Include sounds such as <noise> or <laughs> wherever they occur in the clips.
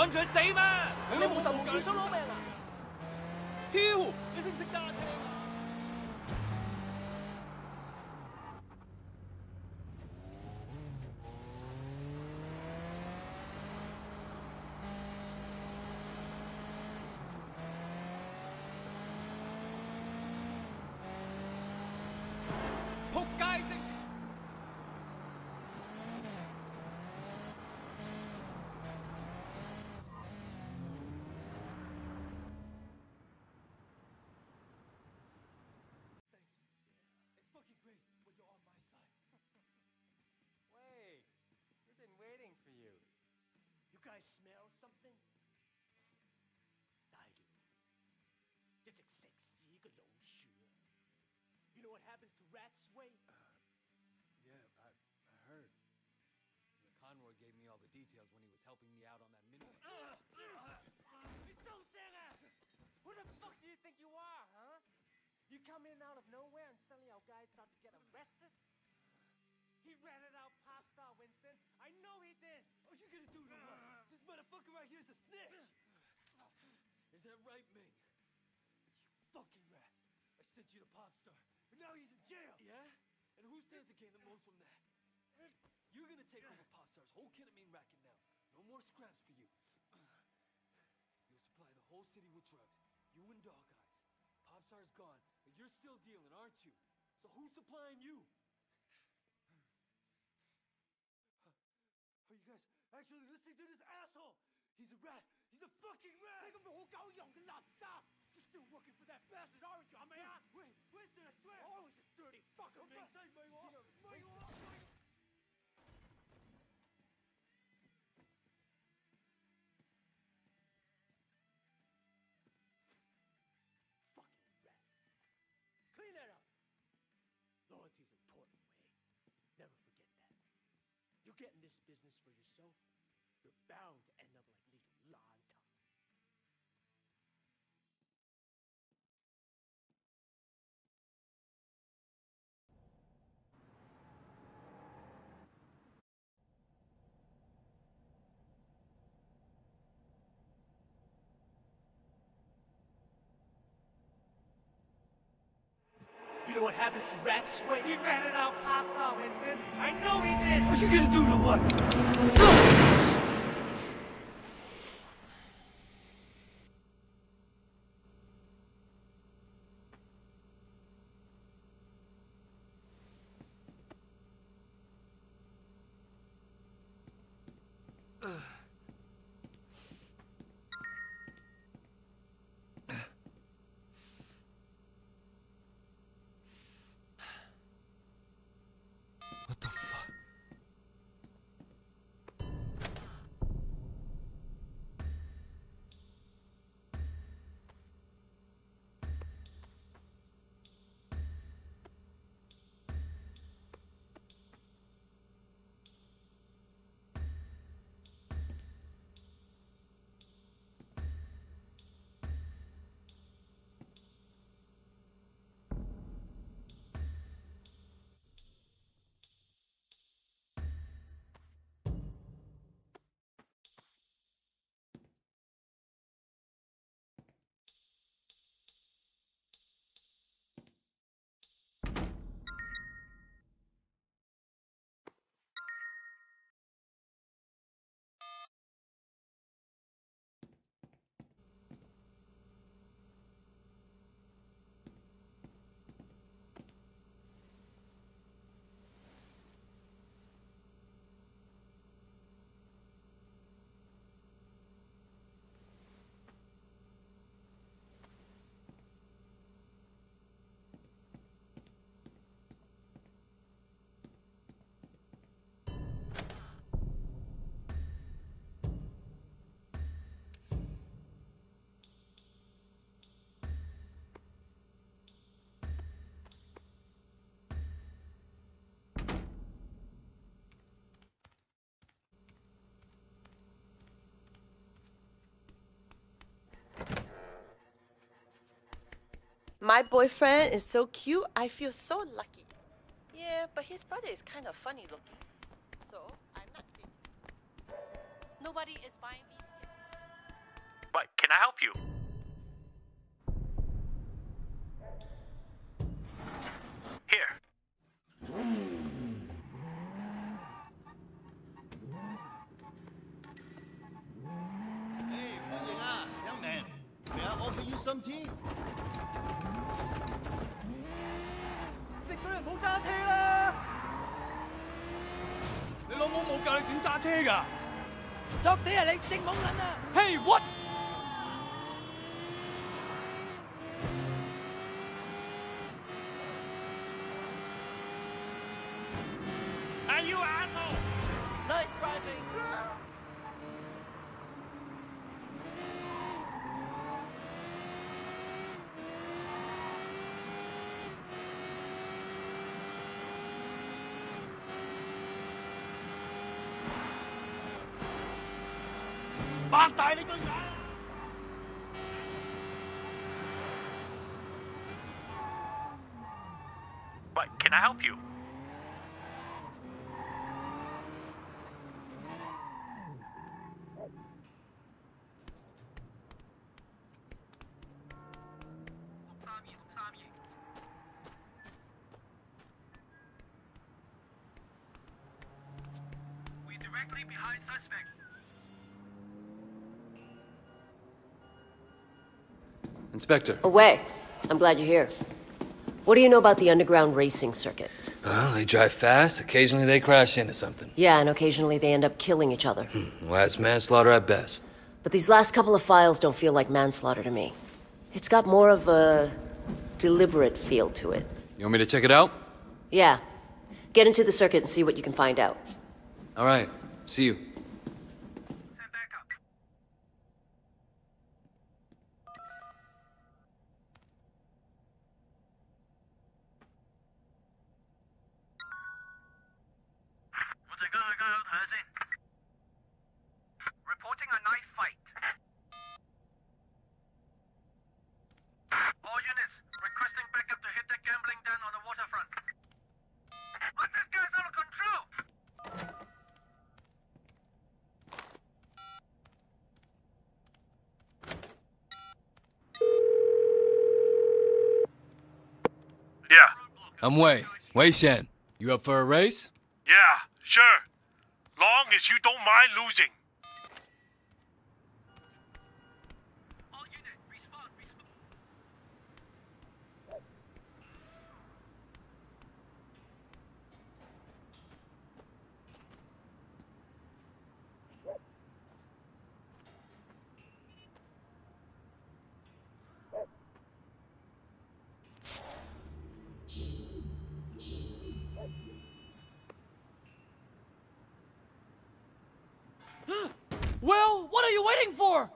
看住去死咩？你冇就冇想攞命啊！挑，你識唔識揸車 guys smell something? I do. This is sexy You know what happens to rats, Wait. Uh, yeah, I, I heard. Conroy gave me all the details when he was helping me out on that mini. Uh, uh, you so Sarah! Who the fuck do you think you are, huh? You come in out of nowhere and suddenly our guys start to get arrested? He ratted out pop star Winston. I know he did. Oh, you gonna do the uh, work. Motherfucker right here is a snitch! Is that right, Ming? You Fucking rat! I sent you to Popstar, and now he's in jail! Yeah? And who stands to gain the most from that? You're gonna take over Popstar's whole ketamine racket now. No more scraps for you. You'll supply the whole city with drugs. You and Dog Eyes. Popstar's gone, but you're still dealing, aren't you? So who's supplying you? Are you guys actually listening to this asshole? He's a rat! He's a fucking rat! 你个冇狗用嘅垃圾！You're still working for that bastard, aren't you? 系咪啊？Wait, Winston, I swear! I was a dirty fucker, man! 我发誓唔系我， Get in this business for yourself, you're bound to end up like To rats when He ratted out pop star Winston. I know he did. What are you gonna do to what? My boyfriend is so cute, I feel so lucky. Yeah, but his brother is kind of funny looking. So, I'm not dating. Nobody is buying VC. But can I help you? Here. Hey, young man. May I offer you some tea? 食咗人唔好揸車啦！你老母冇教你點揸車㗎？作死啊你，正懵撚啊！ Hey what？ But can I help you? Directly behind suspect. Inspector. Oh, Away. I'm glad you're here. What do you know about the underground racing circuit? Well, they drive fast. Occasionally they crash into something. Yeah, and occasionally they end up killing each other. Hmm. Well, that's manslaughter at best. But these last couple of files don't feel like manslaughter to me. It's got more of a deliberate feel to it. You want me to check it out? Yeah. Get into the circuit and see what you can find out. All right. See you. Send backup. Reporting a knife fight. All units requesting backup to hit that gambling den on the waterfront. But this guy's out of control! Yeah. I'm Wei. Wei Shen. You up for a race? Yeah, sure. Long as you don't mind losing. Waiting for?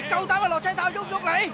你夠膽啊落車頭喐唔喐你？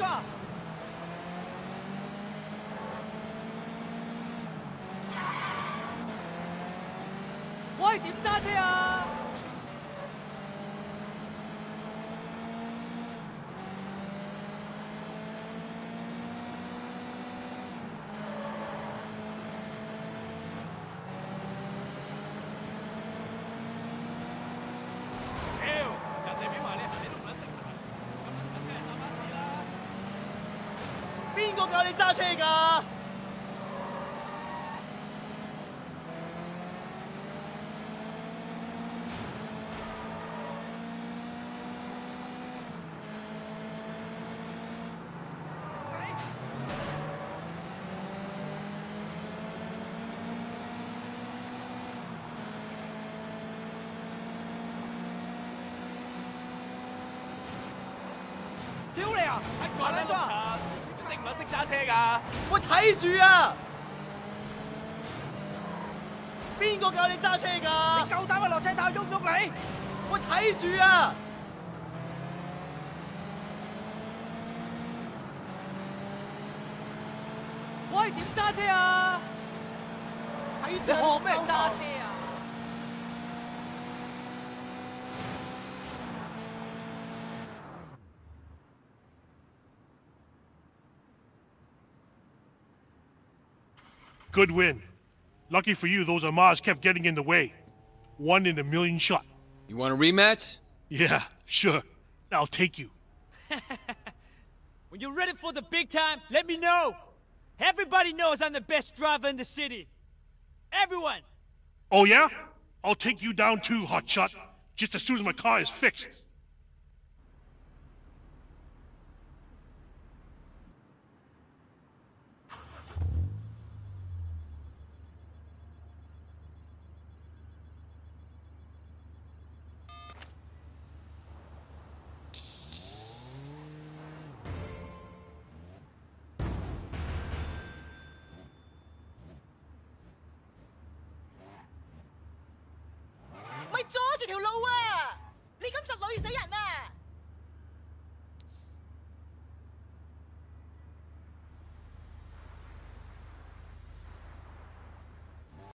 撞。喂，点揸车啊？邊個教你揸車㗎？屌你啊！一個啦，六層，你識唔撚識揸車㗎？喂，睇住啊！邊個教你揸車㗎？夠膽啊！落車頭喐唔喐你？喂，睇住啊！喂，點揸車啊？你學咩揸車 Good win. Lucky for you, those Amars kept getting in the way. One in a million shot. You want a rematch? Yeah, sure. I'll take you. <laughs> When you're ready for the big time, let me know. Everybody knows I'm the best driver in the city. Everyone. Oh, yeah? I'll take you down too, hotshot. Just as soon as my car is fixed. 阻住条路啊，你咁十女易死人啊。